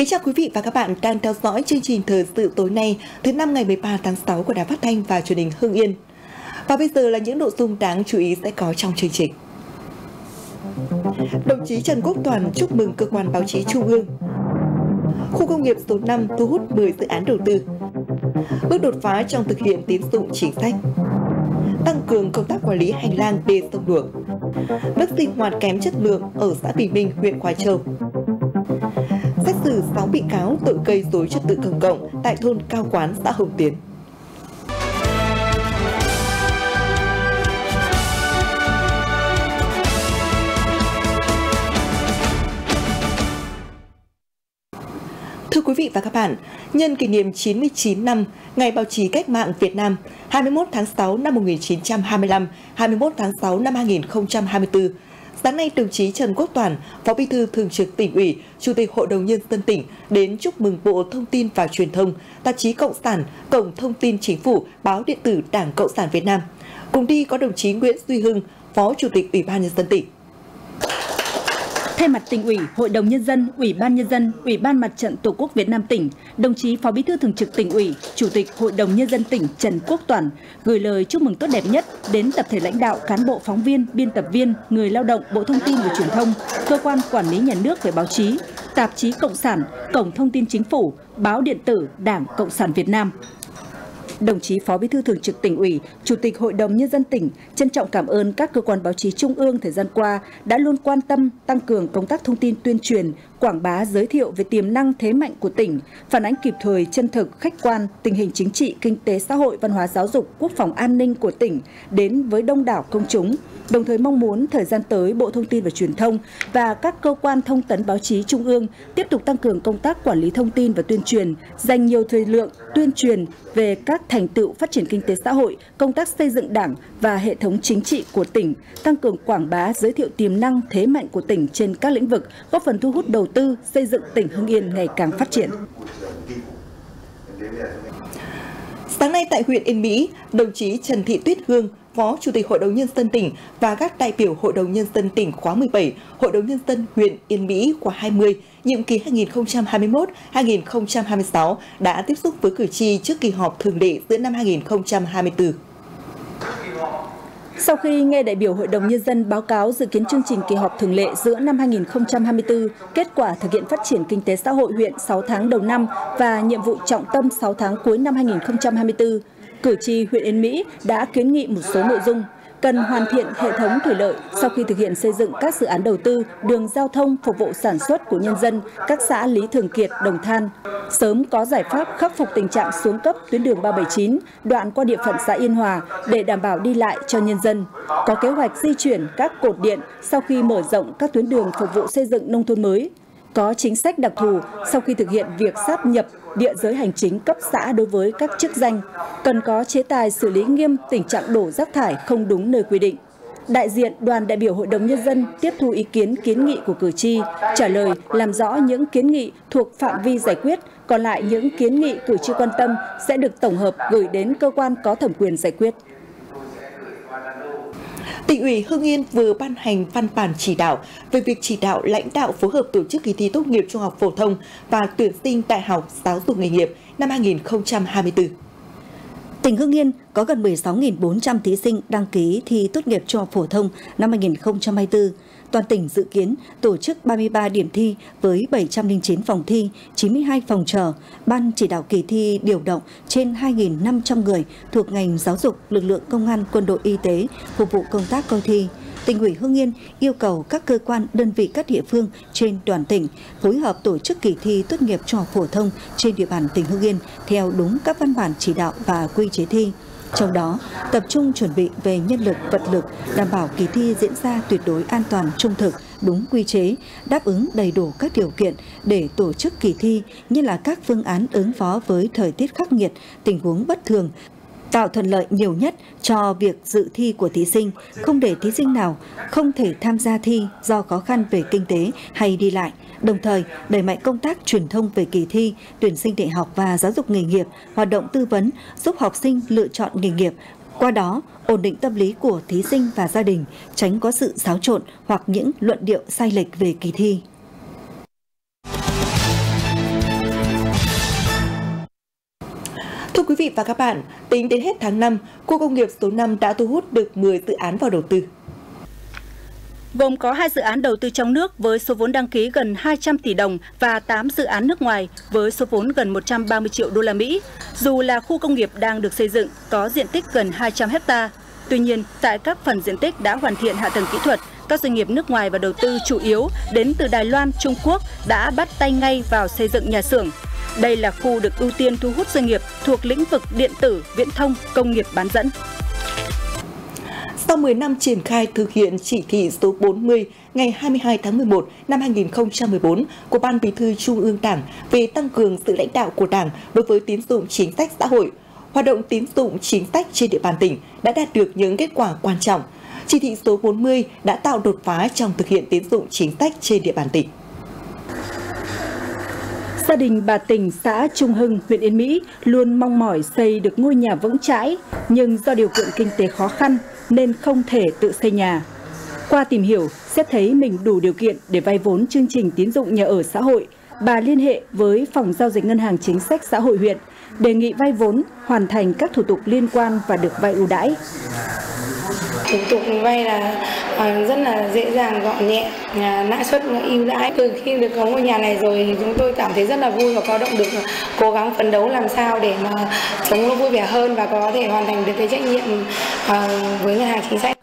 Kính chào quý vị và các bạn đang theo dõi chương trình thời sự tối nay thứ năm ngày 13 tháng 6 của Đài Phát Thanh và Truyền hình Hưng Yên. Và bây giờ là những nội dung đáng chú ý sẽ có trong chương trình. Đồng chí Trần Quốc Toàn chúc mừng cơ quan báo chí Trung ương. Khu công nghiệp số 5 thu hút 10 dự án đầu tư. Bước đột phá trong thực hiện tín dụng chính sách. Tăng cường công tác quản lý hành lang đê sông Luộc. Nước sinh hoạt kém chất lượng ở xã Bình Minh, huyện Khói Châu xét xử 6 bị cáo tội gây dối trật tự công cộng tại thôn Cao Quán, xã Hồng Tiến. Thưa quý vị và các bạn, nhân kỷ niệm 99 năm Ngày Báo chí Cách mạng Việt Nam 21 tháng 6 năm 1925, 21 tháng 6 năm 2024, Sáng nay, đồng chí Trần Quốc Toàn, Phó Bí thư Thường trực tỉnh ủy, Chủ tịch Hội đồng Nhân dân tỉnh đến chúc mừng Bộ Thông tin và Truyền thông, Tạp chí Cộng sản, Cổng Thông tin Chính phủ, Báo Điện tử Đảng Cộng sản Việt Nam. Cùng đi có đồng chí Nguyễn Duy Hưng, Phó Chủ tịch Ủy ban Nhân dân tỉnh. Thay mặt tỉnh ủy, Hội đồng Nhân dân, Ủy ban Nhân dân, Ủy ban Mặt trận Tổ quốc Việt Nam tỉnh, đồng chí Phó Bí thư Thường trực tỉnh ủy, Chủ tịch Hội đồng Nhân dân tỉnh Trần Quốc Toản gửi lời chúc mừng tốt đẹp nhất đến tập thể lãnh đạo, cán bộ phóng viên, biên tập viên, người lao động Bộ Thông tin và Truyền thông, Cơ quan Quản lý Nhà nước về báo chí, Tạp chí Cộng sản, Cổng Thông tin Chính phủ, Báo Điện tử Đảng Cộng sản Việt Nam đồng chí Phó Bí thư Thường trực tỉnh ủy, Chủ tịch Hội đồng Nhân dân tỉnh trân trọng cảm ơn các cơ quan báo chí trung ương thời gian qua đã luôn quan tâm tăng cường công tác thông tin tuyên truyền, quảng bá giới thiệu về tiềm năng thế mạnh của tỉnh, phản ánh kịp thời chân thực, khách quan tình hình chính trị, kinh tế xã hội, văn hóa giáo dục, quốc phòng an ninh của tỉnh đến với đông đảo công chúng. Đồng thời mong muốn thời gian tới Bộ Thông tin và Truyền thông và các cơ quan thông tấn báo chí trung ương tiếp tục tăng cường công tác quản lý thông tin và tuyên truyền, dành nhiều thời lượng tuyên truyền về các thành tựu phát triển kinh tế xã hội, công tác xây dựng Đảng và hệ thống chính trị của tỉnh, tăng cường quảng bá giới thiệu tiềm năng thế mạnh của tỉnh trên các lĩnh vực, góp phần thu hút đầu tư xây dựng tỉnh Hưng Yên ngày càng phát triển. Sáng nay tại huyện Yên Mỹ, đồng chí Trần Thị Tuyết Hương, Phó Chủ tịch Hội đồng Nhân dân tỉnh và các đại biểu Hội đồng Nhân dân tỉnh khóa 17, Hội đồng Nhân dân huyện Yên Mỹ khóa 20, nhiệm kỳ 2021-2026 đã tiếp xúc với cử tri trước kỳ họp thường lệ giữa năm 2024. Sau khi nghe đại biểu Hội đồng Nhân dân báo cáo dự kiến chương trình kỳ họp thường lệ giữa năm 2024, kết quả thực hiện phát triển kinh tế xã hội huyện 6 tháng đầu năm và nhiệm vụ trọng tâm 6 tháng cuối năm 2024, cử tri huyện Yên Mỹ đã kiến nghị một số nội dung cần hoàn thiện hệ thống thủy lợi sau khi thực hiện xây dựng các dự án đầu tư đường giao thông phục vụ sản xuất của nhân dân các xã Lý Thường Kiệt, Đồng Than, sớm có giải pháp khắc phục tình trạng xuống cấp tuyến đường 379 đoạn qua địa phận xã Yên Hòa để đảm bảo đi lại cho nhân dân, có kế hoạch di chuyển các cột điện sau khi mở rộng các tuyến đường phục vụ xây dựng nông thôn mới, có chính sách đặc thù sau khi thực hiện việc sáp nhập địa giới hành chính cấp xã đối với các chức danh, cần có chế tài xử lý nghiêm tình trạng đổ rác thải không đúng nơi quy định. Đại diện đoàn đại biểu Hội đồng Nhân dân tiếp thu ý kiến kiến nghị của cử tri, trả lời làm rõ những kiến nghị thuộc phạm vi giải quyết, còn lại những kiến nghị cử tri quan tâm sẽ được tổng hợp gửi đến cơ quan có thẩm quyền giải quyết. Tỉnh ủy Hưng Yên vừa ban hành văn bản chỉ đạo về việc chỉ đạo lãnh đạo phối hợp tổ chức kỳ thi tốt nghiệp trung học phổ thông và tuyển sinh đại học giáo dục nghề nghiệp năm 2024. Tỉnh Hưng Yên có gần 16.400 thí sinh đăng ký thi tốt nghiệp trung học phổ thông năm 2024 toàn tỉnh dự kiến tổ chức 33 điểm thi với 709 phòng thi, 92 phòng chờ. Ban chỉ đạo kỳ thi điều động trên 2.500 người thuộc ngành giáo dục, lực lượng công an, quân đội y tế phục vụ công tác coi thi. Tỉnh ủy Hương Yên yêu cầu các cơ quan, đơn vị các địa phương trên toàn tỉnh phối hợp tổ chức kỳ thi tốt nghiệp trung học phổ thông trên địa bàn tỉnh Hương Yên theo đúng các văn bản chỉ đạo và quy chế thi. Trong đó, tập trung chuẩn bị về nhân lực, vật lực, đảm bảo kỳ thi diễn ra tuyệt đối an toàn, trung thực, đúng quy chế, đáp ứng đầy đủ các điều kiện để tổ chức kỳ thi như là các phương án ứng phó với thời tiết khắc nghiệt, tình huống bất thường, tạo thuận lợi nhiều nhất cho việc dự thi của thí sinh, không để thí sinh nào không thể tham gia thi do khó khăn về kinh tế hay đi lại, đồng thời đẩy mạnh công tác truyền thông về kỳ thi, tuyển sinh đại học và giáo dục nghề nghiệp, hoạt động tư vấn, giúp học sinh lựa chọn nghề nghiệp, qua đó ổn định tâm lý của thí sinh và gia đình, tránh có sự xáo trộn hoặc những luận điệu sai lệch về kỳ thi. Và các bạn, tính đến hết tháng 5, khu công nghiệp số 5 đã thu hút được 10 dự án vào đầu tư. Gồm có hai dự án đầu tư trong nước với số vốn đăng ký gần 200 tỷ đồng và 8 dự án nước ngoài với số vốn gần 130 triệu đô la Mỹ. Dù là khu công nghiệp đang được xây dựng, có diện tích gần 200 hecta, tuy nhiên tại các phần diện tích đã hoàn thiện hạ tầng kỹ thuật, các doanh nghiệp nước ngoài và đầu tư chủ yếu đến từ Đài Loan, Trung Quốc đã bắt tay ngay vào xây dựng nhà xưởng. Đây là khu được ưu tiên thu hút doanh nghiệp thuộc lĩnh vực điện tử, viễn thông, công nghiệp bán dẫn. Sau 10 năm triển khai thực hiện chỉ thị số 40 ngày 22 tháng 11 năm 2014 của Ban Bí thư Trung ương Đảng về tăng cường sự lãnh đạo của Đảng đối với tín dụng chính sách xã hội, hoạt động tín dụng chính sách trên địa bàn tỉnh đã đạt được những kết quả quan trọng. Chỉ thị số 40 đã tạo đột phá trong thực hiện tín dụng chính sách trên địa bàn tỉnh. Gia đình bà Tình, xã Trung Hưng, huyện Yên Mỹ luôn mong mỏi xây được ngôi nhà vững chãi, nhưng do điều kiện kinh tế khó khăn nên không thể tự xây nhà. Qua tìm hiểu, xét thấy mình đủ điều kiện để vay vốn chương trình tín dụng nhà ở xã hội, bà liên hệ với Phòng Giao dịch Ngân hàng Chính sách Xã hội huyện, đề nghị vay vốn, hoàn thành các thủ tục liên quan và được vay ưu đãi. Thủ tục vay là ờ, rất là dễ dàng, gọn nhẹ, lãi suất ưu đãi. Từ khi được có ngôi nhà này rồi thì chúng tôi cảm thấy rất là vui và có động lực cố gắng phấn đấu làm sao để mà sống nó vui vẻ hơn và có thể hoàn thành được cái trách nhiệm ờ, với ngân hàng chính sách.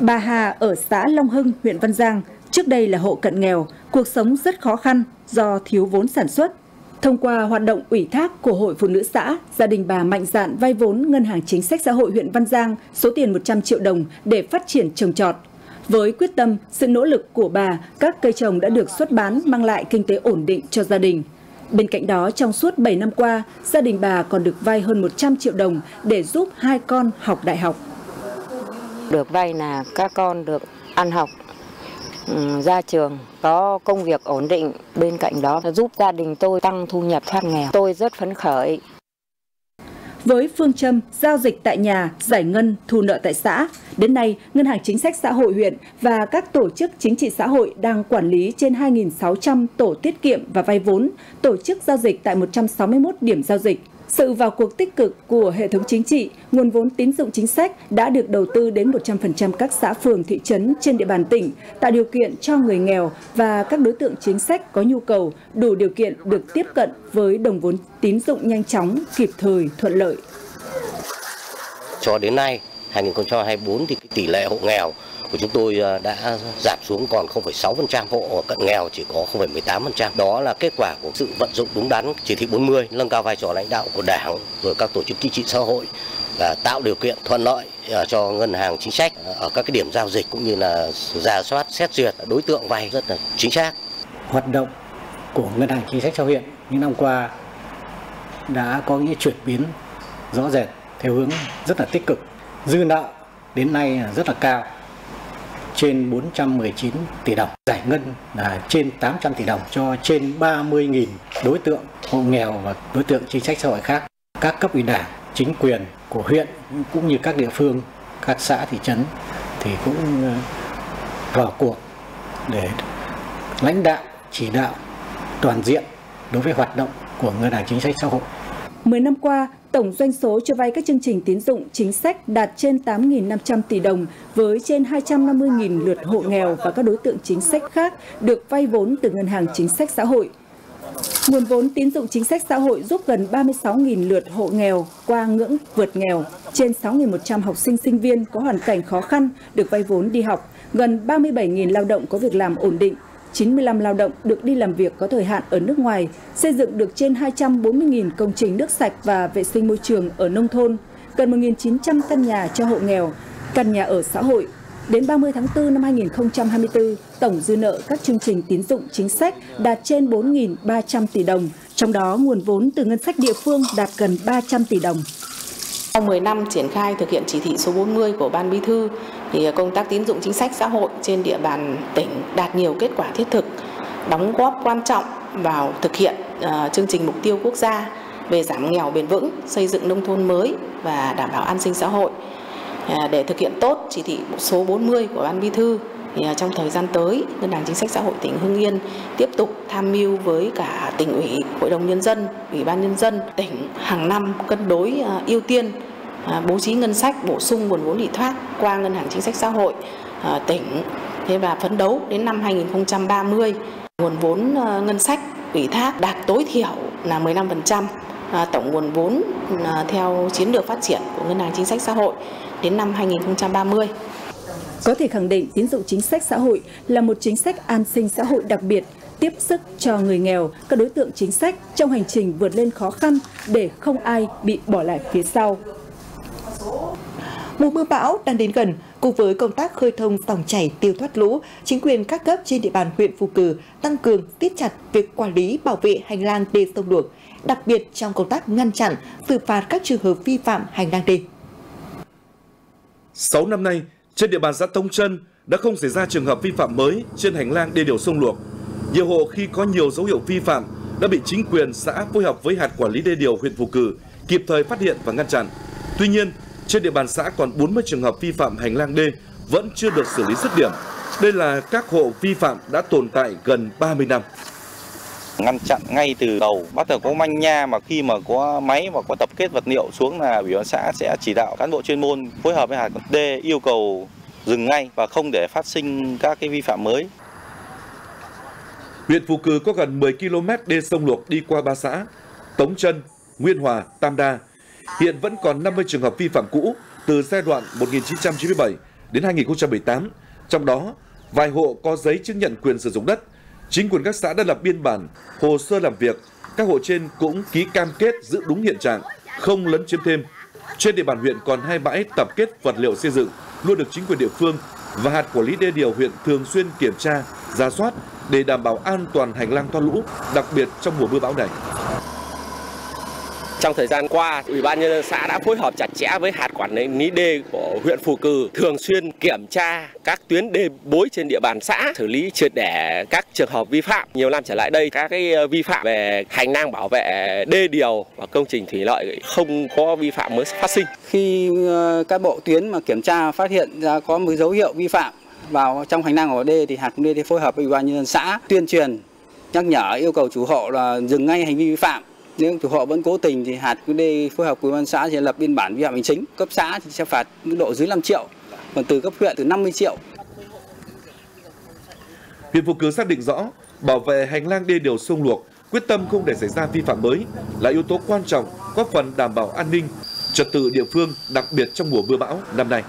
Bà Hà ở xã Long Hưng, huyện Văn Giang, trước đây là hộ cận nghèo, cuộc sống rất khó khăn do thiếu vốn sản xuất. Thông qua hoạt động ủy thác của Hội Phụ nữ xã, gia đình bà mạnh dạn vay vốn Ngân hàng Chính sách Xã hội huyện Văn Giang số tiền 100 triệu đồng để phát triển trồng trọt. Với quyết tâm, sự nỗ lực của bà, các cây trồng đã được xuất bán mang lại kinh tế ổn định cho gia đình. Bên cạnh đó, trong suốt 7 năm qua, gia đình bà còn được vay hơn 100 triệu đồng để giúp hai con học đại học. Được vay là các con được ăn học, ừ, ra trường có công việc ổn định bên cạnh đó giúp gia đình tôi tăng thu nhập thoát nghèo tôi rất phấn khởi với phương châm giao dịch tại nhà, giải ngân, thu nợ tại xã, đến nay, Ngân hàng Chính sách Xã hội huyện và các tổ chức chính trị xã hội đang quản lý trên 2.600 tổ tiết kiệm và vay vốn, tổ chức giao dịch tại 161 điểm giao dịch. Sự vào cuộc tích cực của hệ thống chính trị, nguồn vốn tín dụng chính sách đã được đầu tư đến 100% các xã phường thị trấn trên địa bàn tỉnh, tạo điều kiện cho người nghèo và các đối tượng chính sách có nhu cầu đủ điều kiện được tiếp cận với đồng vốn tín dụng nhanh chóng, kịp thời, thuận lợi. Cho đến nay, 2024 thì tỷ lệ hộ nghèo của chúng tôi à, đã giảm xuống còn 0,6%, hộ cận nghèo chỉ có 0,18%. Đó là kết quả của sự vận dụng đúng đắn chỉ thị 40, nâng cao vai trò lãnh đạo của Đảng rồi các tổ chức chính trị xã hội và tạo điều kiện thuận lợi à, cho ngân hàng chính sách à, ở các cái điểm giao dịch cũng như là giả soát xét duyệt đối tượng vay rất là chính xác. Hoạt động của ngân hàng chính sách cho huyện những năm qua đã có những chuyển biến rõ rệt theo hướng rất là tích cực. Dư nợ đến nay rất là cao trên 419 tỷ đồng, giải ngân là trên 800 tỷ đồng cho trên 30.000 đối tượng hộ nghèo và đối tượng chính sách xã hội khác. Các cấp ủy đảng, chính quyền của huyện cũng như các địa phương, các xã thị trấn thì cũng à, vào cuộc để lãnh đạo, chỉ đạo toàn diện đối với hoạt động của ngân hàng chính sách xã hội. 10 năm qua, tổng doanh số cho vay các chương trình tín dụng chính sách đạt trên 8.500 tỷ đồng với trên 250.000 lượt hộ nghèo và các đối tượng chính sách khác được vay vốn từ Ngân hàng Chính sách Xã hội. Nguồn vốn tín dụng chính sách xã hội giúp gần 36.000 lượt hộ nghèo qua ngưỡng vượt nghèo, trên 6.100 học sinh sinh viên có hoàn cảnh khó khăn được vay vốn đi học, gần 37.000 lao động có việc làm ổn định, 95 lao động được đi làm việc có thời hạn ở nước ngoài, xây dựng được trên 240.000 công trình nước sạch và vệ sinh môi trường ở nông thôn, gần 1.900 căn nhà cho hộ nghèo, căn nhà ở xã hội. Đến 30 tháng 4 năm 2024, tổng dư nợ các chương trình tín dụng chính sách đạt trên 4.300 tỷ đồng, trong đó nguồn vốn từ ngân sách địa phương đạt gần 300 tỷ đồng. Sau 10 năm triển khai thực hiện chỉ thị số 40 của Ban Bí thư thì công tác tín dụng chính sách xã hội trên địa bàn tỉnh đạt nhiều kết quả thiết thực, đóng góp quan trọng vào thực hiện uh, chương trình mục tiêu quốc gia về giảm nghèo bền vững, xây dựng nông thôn mới và đảm bảo an sinh xã hội. Ờ, để thực hiện tốt chỉ thị số 40 của Ban Bí thư thì ờ, trong thời gian tới ngân hàng chính sách xã hội tỉnh hưng yên tiếp tục tham mưu với cả tỉnh ủy hội đồng nhân dân ủy ban nhân dân tỉnh hàng năm cân đối ưu tiên À, bố trí ngân sách bổ sung nguồn vốn ủy thoát qua ngân hàng chính sách xã hội à, tỉnh thế và phấn đấu đến năm 2030 nguồn vốn à, ngân sách ủy thác đạt tối thiểu là 15% tổng nguồn vốn theo chiến lược phát triển của ngân hàng chính sách xã hội đến năm 2030. Có thể khẳng định tín dụng chính sách xã hội là một chính sách an sinh xã hội đặc biệt, tiếp sức cho người nghèo, các đối tượng chính sách trong hành trình vượt lên khó khăn để không ai bị bỏ lại phía sau. Mùa mưa bão đang đến gần, cùng với công tác khơi thông dòng chảy tiêu thoát lũ, chính quyền các cấp trên địa bàn huyện Phù Cử tăng cường tiết chặt việc quản lý bảo vệ hành lang đê sông luộc, đặc biệt trong công tác ngăn chặn, xử phạt các trường hợp vi phạm hành lang đê. 6 năm nay, trên địa bàn xã Tông Trân đã không xảy ra trường hợp vi phạm mới trên hành lang đê điều sông Luộc. Nhiều hộ khi có nhiều dấu hiệu vi phạm đã bị chính quyền xã phối hợp với hạt quản lý đê điều huyện Phù Cử kịp thời phát hiện và ngăn chặn. Tuy nhiên, trên địa bàn xã còn 40 trường hợp vi phạm hành lang đê vẫn chưa được xử lý dứt điểm. Đây là các hộ vi phạm đã tồn tại gần 30 năm ngăn chặn ngay từ đầu bắt đầu có manh nha mà khi mà có máy và có tập kết vật liệu xuống là ủy ban xã sẽ chỉ đạo cán bộ chuyên môn phối hợp với hạt D yêu cầu dừng ngay và không để phát sinh các cái vi phạm mới. Huyện Phù Cử có gần 10 km đê sông Luộc đi qua ba xã Tống Trân, Nguyên Hòa, Tam Đa. Hiện vẫn còn 50 trường hợp vi phạm cũ từ giai đoạn 1997 đến 2018, trong đó vài hộ có giấy chứng nhận quyền sử dụng đất Chính quyền các xã đã lập biên bản, hồ sơ làm việc, các hộ trên cũng ký cam kết giữ đúng hiện trạng, không lấn chiếm thêm. Trên địa bàn huyện còn hai bãi tập kết vật liệu xây dựng luôn được chính quyền địa phương và hạt quản lý đê điều huyện thường xuyên kiểm tra, ra soát để đảm bảo an toàn hành lang thoát lũ, đặc biệt trong mùa mưa bão này. Trong thời gian qua, Ủy ban nhân dân xã đã phối hợp chặt chẽ với hạt quản lý đê của huyện Phù Cử thường xuyên kiểm tra các tuyến đê bối trên địa bàn xã, xử lý triệt để các trường hợp vi phạm. Nhiều năm trở lại đây, các cái ờ, vi phạm về hành lang bảo vệ đê điều và công trình thủy lợi không có vi phạm mới phát sinh. Khi ờ, các bộ tuyến mà kiểm tra phát hiện ra có một dấu hiệu vi phạm vào trong hành lang của đê thì hạt đê phối hợp với ủy ban nhân dân xã tuyên truyền nhắc nhở yêu cầu chủ hộ là dừng ngay hành vi vi phạm nếu họ vẫn cố tình thì hạt cứ đi phối hợp với ban xã sẽ lập biên bản vi phạm hành chính. Cấp xã thì sẽ phạt mức độ dưới 5 triệu, còn từ cấp huyện từ 50 triệu. Huyện Phú Cử xác định rõ bảo vệ hành lang đê điều sông luộc, quyết tâm không để xảy ra vi phạm mới là yếu tố quan trọng góp phần đảm bảo an ninh trật tự địa phương, đặc biệt trong mùa mưa bão năm nay.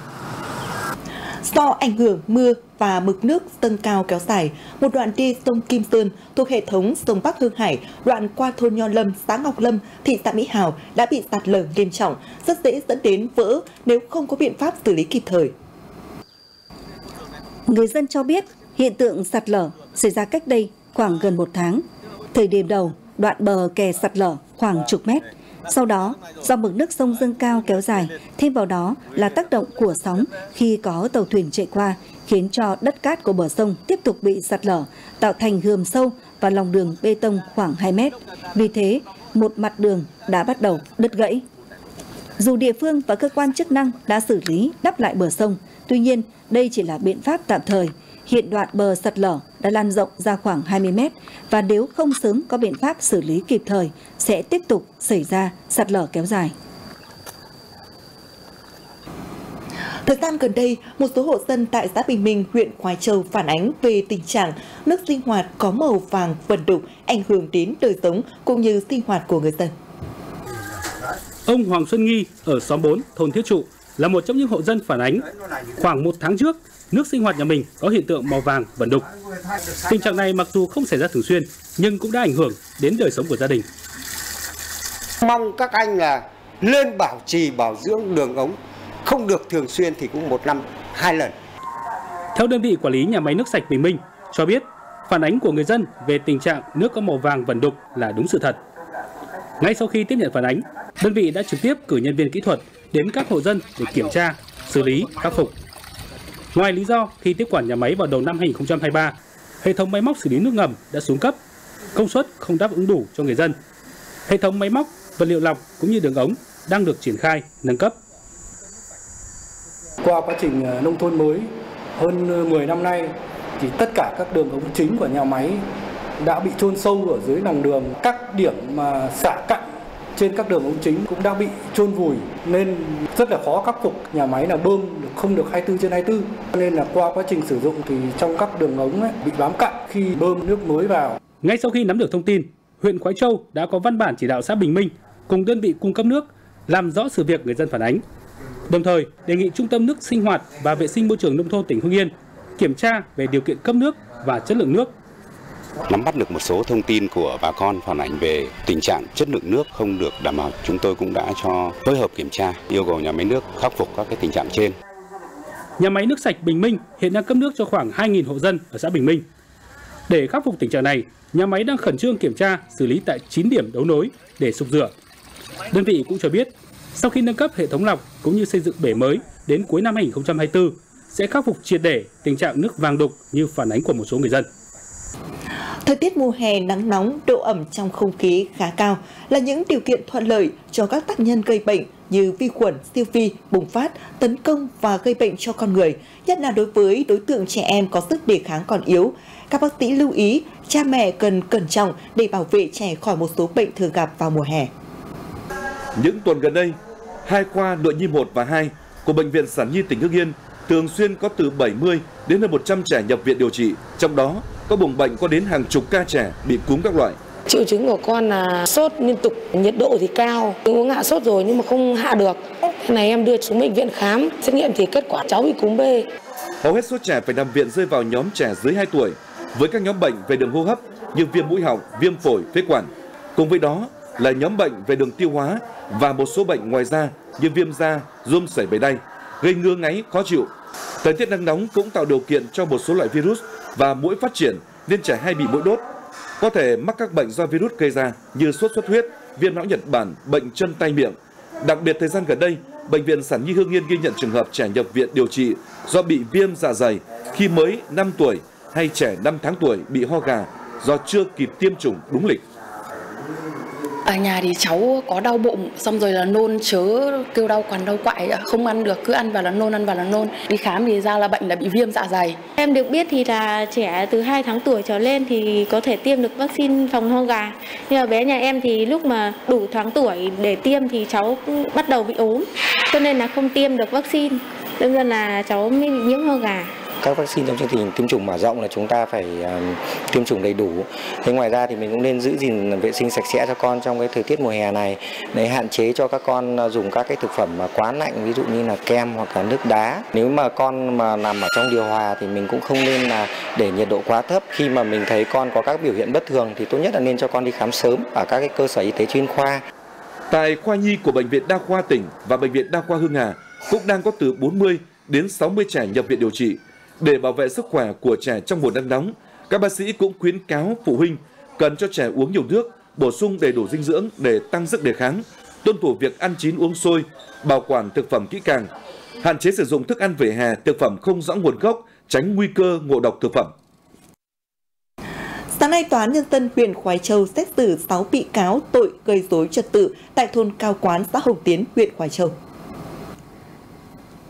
Do ảnh hưởng mưa và mực nước dâng cao kéo dài, một đoạn đê sông Kim Sơn thuộc hệ thống sông Bắc Hương Hải, đoạn qua thôn Nho Lâm, xã Ngọc Lâm, thị xã Mỹ Hào đã bị sạt lở nghiêm trọng, rất dễ dẫn đến vỡ nếu không có biện pháp xử lý kịp thời. Người dân cho biết hiện tượng sạt lở xảy ra cách đây khoảng gần một tháng. Thời điểm đầu, đoạn bờ kè sạt lở khoảng chục mét, sau đó, do mực nước sông dâng cao kéo dài, thêm vào đó là tác động của sóng khi có tàu thuyền chạy qua, khiến cho đất cát của bờ sông tiếp tục bị sạt lở, tạo thành hườm sâu và lòng đường bê tông khoảng 2 mét. Vì thế, một mặt đường đã bắt đầu đứt gãy. Dù địa phương và cơ quan chức năng đã xử lý đắp lại bờ sông, tuy nhiên đây chỉ là biện pháp tạm thời. Hiện đoạn bờ sạt lở đã lan rộng ra khoảng 20 mét và nếu không sớm có biện pháp xử lý kịp thời sẽ tiếp tục xảy ra sạt lở kéo dài. Thời gian gần đây, một số hộ dân tại xã Bình Minh, huyện Khói Châu phản ánh về tình trạng nước sinh hoạt có màu vàng vần đục ảnh hưởng đến đời sống cũng như sinh hoạt của người dân. Ông Hoàng Xuân Nghi ở xóm 4, thôn Thiết Trụ là một trong những hộ dân phản ánh khoảng một tháng trước nước sinh hoạt nhà mình có hiện tượng màu vàng vẩn đục. Tình trạng này mặc dù không xảy ra thường xuyên nhưng cũng đã ảnh hưởng đến đời sống của gia đình. Mong các anh là lên bảo trì bảo dưỡng đường ống không được thường xuyên thì cũng một năm hai lần. Theo đơn vị quản lý nhà máy nước sạch Bình Minh cho biết phản ánh của người dân về tình trạng nước có màu vàng vẩn đục là đúng sự thật. Ngay sau khi tiếp nhận phản ánh, đơn vị đã trực tiếp cử nhân viên kỹ thuật đến các hộ dân để kiểm tra, xử lý, khắc phục. Ngoài lý do khi tiếp quản nhà máy vào đầu năm 2023, hệ thống máy móc xử lý nước ngầm đã xuống cấp, công suất không đáp ứng đủ cho người dân. Hệ thống máy móc, vật liệu lọc cũng như đường ống đang được triển khai, nâng cấp. Qua quá trình ờ, nông thôn mới hơn ờ, 10 năm nay thì tất cả các đường ống chính của nhà máy đã bị chôn sâu ở dưới lòng đường. Các điểm mà xả cặn trên các đường ống chính cũng đã bị chôn vùi nên rất là khó khắc phục. Nhà máy là bơm được không được 24 trên 24 nên là qua quá trình sử dụng thì trong các đường ống ấy, bị bám cặn khi bơm nước mới vào. Ngay sau khi nắm được thông tin, huyện Khói Châu đã có văn bản chỉ đạo xã Bình Minh cùng đơn vị cung cấp nước làm rõ sự việc người dân phản ánh. Đồng thời, đề nghị Trung tâm nước sinh hoạt và vệ sinh môi trường nông thôn tỉnh Hưng Yên kiểm tra về điều kiện cấp nước và chất lượng nước nắm bắt được một số thông tin của bà con phản ánh về tình trạng chất lượng nước không được đảm bảo, chúng tôi cũng đã cho phối hợp kiểm tra, yêu cầu nhà máy nước khắc phục các cái tình trạng trên. Nhà máy nước sạch Bình Minh hiện đang cấp nước cho khoảng 2.000 hộ dân ở xã Bình Minh. Để khắc phục tình trạng này, nhà máy đang khẩn trương kiểm tra, xử lý tại 9 điểm đấu nối để sục rửa. Đơn vị cũng cho biết, sau khi nâng cấp hệ thống lọc cũng như xây dựng bể mới, đến cuối năm 2024 sẽ khắc phục triệt để tình trạng nước vàng đục như phản ánh của một số người dân. Thời tiết mùa hè nắng nóng, độ ẩm trong không khí khá cao là những điều kiện thuận lợi cho các tác nhân gây bệnh như vi khuẩn, siêu vi, bùng phát, tấn công và gây bệnh cho con người, nhất là đối với đối tượng trẻ em có sức đề kháng còn yếu. Các bác sĩ lưu ý, cha mẹ cần cẩn trọng để bảo vệ trẻ khỏi một số bệnh thường gặp vào mùa hè. Những tuần gần đây, hai khoa nội nhi 1 và 2 của Bệnh viện Sản Nhi tỉnh Hưng Yên thường xuyên có từ 70 đến hơn 100 trẻ nhập viện điều trị, trong đó có bùng bệnh có đến hàng chục ca trẻ bị cúm các loại. Triệu chứng của con là sốt liên tục, nhiệt độ thì cao, uống hạ sốt rồi nhưng mà không hạ được. Thế này em đưa xuống bệnh viện khám, xét nghiệm thì kết quả cháu bị cúm B. Hầu hết số trẻ phải nằm viện rơi vào nhóm trẻ dưới 2 tuổi với các nhóm bệnh về đường hô hấp như viêm mũi họng, viêm phổi, phế quản. Cùng với đó là nhóm bệnh về đường tiêu hóa và một số bệnh ngoài da như viêm da, rôm sảy bầy đay, gây ngứa ngáy, khó chịu. Thời tiết nắng nóng cũng tạo điều kiện cho một số loại virus và mũi phát triển nên trẻ hay bị mũi đốt. Có thể mắc các bệnh do virus gây ra như sốt xuất huyết, viêm não Nhật Bản, bệnh chân tay miệng. Đặc biệt thời gian gần đây, Bệnh viện Sản Nhi Hương Yên ghi nhận trường hợp trẻ nhập viện điều trị do bị viêm dạ dày khi mới 5 tuổi hay trẻ 5 tháng tuổi bị ho gà do chưa kịp tiêm chủng đúng lịch. Ở nhà thì cháu có đau bụng, xong rồi là nôn chớ, kêu đau quằn đau quại, không ăn được, cứ ăn vào là nôn, ăn vào là nôn. Đi khám thì ra là bệnh là bị viêm dạ dày. Em được biết thì là trẻ từ 2 tháng tuổi trở lên thì có thể tiêm được vaccine phòng ho gà. Nhưng mà bé nhà em thì lúc mà đủ tháng tuổi để tiêm thì cháu bắt đầu bị ốm, cho nên là không tiêm được vaccine. đương nhiên là cháu mới bị nhiễm ho gà các vaccine trong chương trình tiêm chủng mở rộng là chúng ta phải à, tiêm chủng đầy đủ. Thế ngoài ra thì mình cũng nên giữ gìn vệ sinh sạch sẽ cho con trong cái thời tiết mùa hè này để hạn chế cho các con à, dùng các cái thực phẩm mà quá lạnh, ví dụ như là kem hoặc là nước đá. Nếu mà con mà nằm ở trong điều hòa thì mình cũng không nên là để nhiệt độ quá thấp. Khi mà mình thấy con có các biểu hiện bất thường thì tốt nhất là nên cho con đi khám sớm ở các cái cơ sở y tế chuyên khoa. Tại khoa nhi của bệnh viện Đa khoa tỉnh và bệnh viện Đa khoa Hưng Hà cũng đang có từ 40 đến 60 trẻ nhập viện điều trị để bảo vệ sức khỏe của trẻ trong mùa nắng nóng, các bác sĩ cũng khuyến cáo phụ huynh cần cho trẻ uống nhiều nước, bổ sung đầy đủ dinh dưỡng để tăng sức đề kháng, tuân thủ việc ăn chín uống sôi, bảo quản thực phẩm kỹ càng, hạn chế sử dụng thức ăn vỉa hè, thực phẩm không rõ nguồn gốc, tránh nguy cơ ngộ độc thực phẩm. Sáng nay, Tòa án Nhân dân huyện Khoái Châu xét xử 6 bị cáo tội gây dối trật tự tại thôn Cao Quán, xã Hồng Tiến, huyện Khoái Châu.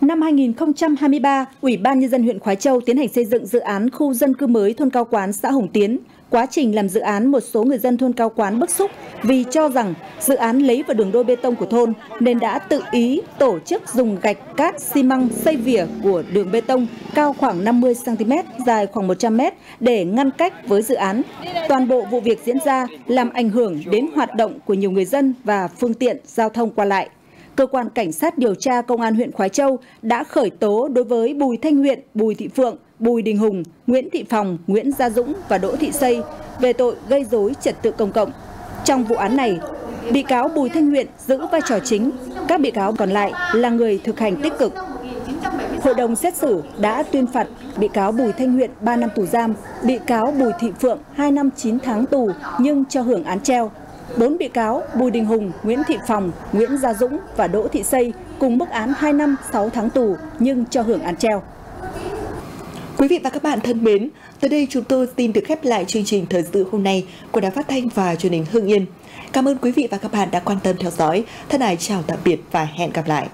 Năm 2023, Ủy ban Nhân dân huyện Khói Châu tiến hành xây dựng dự án khu dân cư mới thôn Cao Quán, xã Hồng Tiến. Quá trình làm dự án, một số người dân thôn Cao Quán bức xúc vì cho rằng dự án lấy vào đường đôi bê tông của thôn nên đã tự ý tổ chức dùng gạch cát xi măng xây vỉa của đường bê tông cao khoảng 50cm, dài khoảng 100m để ngăn cách với dự án. Toàn bộ vụ việc diễn ra làm ảnh hưởng đến hoạt động của nhiều người dân và phương tiện giao thông qua lại cơ quan cảnh sát điều tra công an huyện Khói Châu đã khởi tố đối với Bùi Thanh Huyện, Bùi Thị Phượng, Bùi Đình Hùng, Nguyễn Thị Phòng, Nguyễn Gia Dũng và Đỗ Thị Xây về tội gây dối trật tự công cộng. Trong vụ án này, bị cáo Bùi Thanh Huyện giữ vai trò chính, các bị cáo còn lại là người thực hành tích cực. Hội đồng xét xử đã tuyên phạt bị cáo Bùi Thanh Huyện 3 năm tù giam, bị cáo Bùi Thị Phượng 2 năm 9 tháng tù nhưng cho hưởng án treo. Bốn bị cáo Bùi Đình Hùng, Nguyễn Thị Phòng, Nguyễn Gia Dũng và Đỗ Thị Xây cùng mức án 2 năm 6 tháng tù nhưng cho hưởng án treo. Quý vị và các bạn thân mến, tới đây chúng tôi xin được khép lại chương trình thời sự hôm nay của Đài Phát thanh và Truyền hình Hưng Yên. Cảm ơn quý vị và các bạn đã quan tâm theo dõi. Thân ái chào tạm biệt và hẹn gặp lại.